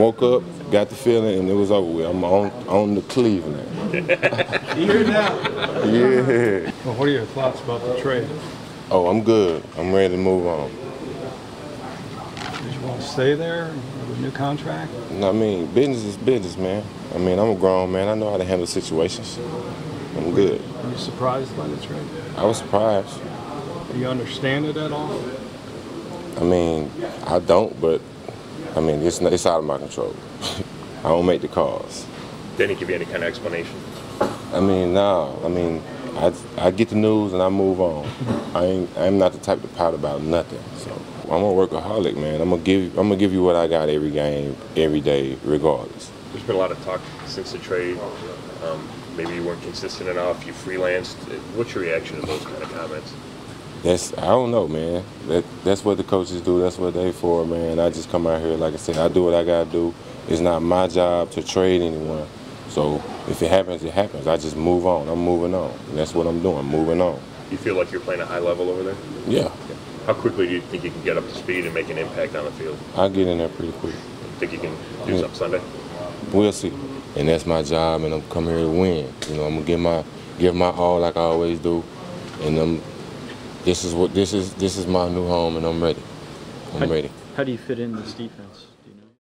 woke up, got the feeling, and it was over with. I'm on on the Cleveland. Here now. Yeah. Well, what are your thoughts about the trade? Oh, I'm good. I'm ready to move on. Did you want to stay there with a new contract? No, I mean, business is business, man. I mean, I'm a grown man. I know how to handle situations. I'm good. Are you surprised by the trade? I was surprised. Do you understand it at all? I mean, I don't, but I mean, it's it's out of my control. I don't make the calls. Didn't he give you any kind of explanation? I mean, no. I mean, I, I get the news and I move on. I ain't, I'm not the type to pout about nothing. So I'm a workaholic, man. I'm gonna give I'm gonna give you what I got every game, every day, regardless. There's been a lot of talk since the trade. Um, maybe you weren't consistent enough. You freelanced. What's your reaction to those kind of comments? That's I don't know, man. That that's what the coaches do. That's what they for, man. I just come out here, like I said, I do what I gotta do. It's not my job to trade anyone. So if it happens, it happens. I just move on. I'm moving on. And that's what I'm doing. I'm moving on. You feel like you're playing a high level over there? Yeah, How quickly do you think you can get up to speed and make an impact on the field? I'll get in there pretty quick. Think you can do Yeah. something Sunday? We'll see. And that's my job, and I'm coming here to win. You know, I'm gonna give my give my all like I always do. And I'm this is what this is this is my new home, and I'm ready. I'm ready. How do you fit in this defense?